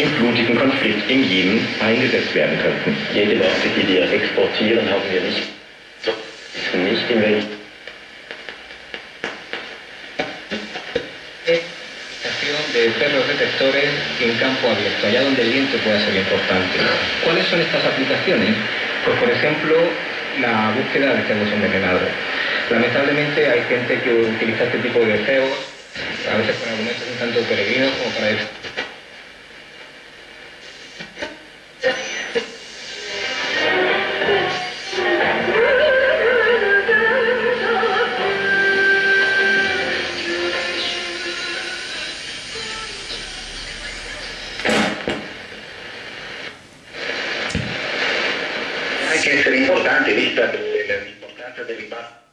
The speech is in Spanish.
im blutigen Konflikt im Jemen eingesetzt werden könnten. Jede Waffe, die wir exportieren, haben wir nicht. So, wissen nicht in welchem. de perros detectores en campo abierto, allá donde el viento pueda ser importante. ¿Cuáles son estas aplicaciones? Pues por ejemplo, la búsqueda de cerdos envenenados. Lamentablemente hay gente que utiliza este tipo de cebos, a veces con argumentos un tanto peregrinos como para Hay que ser importante, vista la importancia del impacto